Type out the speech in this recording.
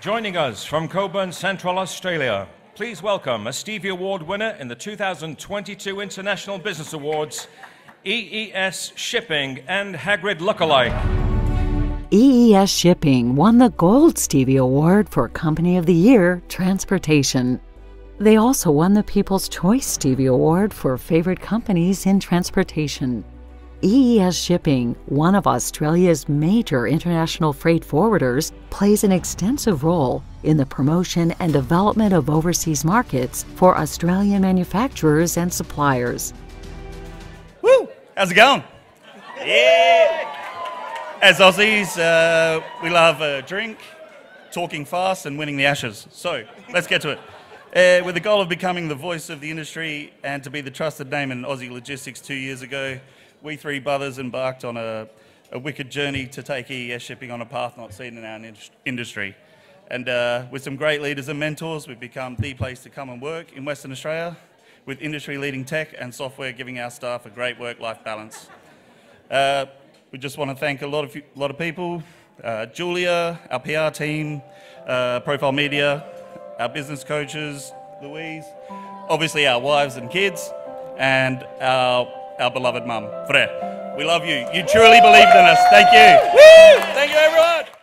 Joining us from Cockburn Central Australia, please welcome a Stevie Award winner in the 2022 International Business Awards, EES Shipping and Hagrid Lookalike. EES Shipping won the Gold Stevie Award for Company of the Year Transportation. They also won the People's Choice Stevie Award for Favorite Companies in Transportation. EES Shipping, one of Australia's major international freight forwarders, plays an extensive role in the promotion and development of overseas markets for Australian manufacturers and suppliers. Woo! How's it going? Yeah! As Aussies, uh, we love a drink, talking fast, and winning the Ashes. So let's get to it. Uh, with the goal of becoming the voice of the industry and to be the trusted name in Aussie logistics two years ago, we three brothers embarked on a, a wicked journey to take EES shipping on a path not seen in our industry. And uh, with some great leaders and mentors, we've become the place to come and work in Western Australia with industry leading tech and software giving our staff a great work life balance. Uh, we just want to thank a lot of, lot of people uh, Julia, our PR team, uh, Profile Media, our business coaches, Louise, obviously our wives and kids, and our, our beloved mum, Fre. We love you. You truly believed in us. Thank you. Woo! Thank you, everyone.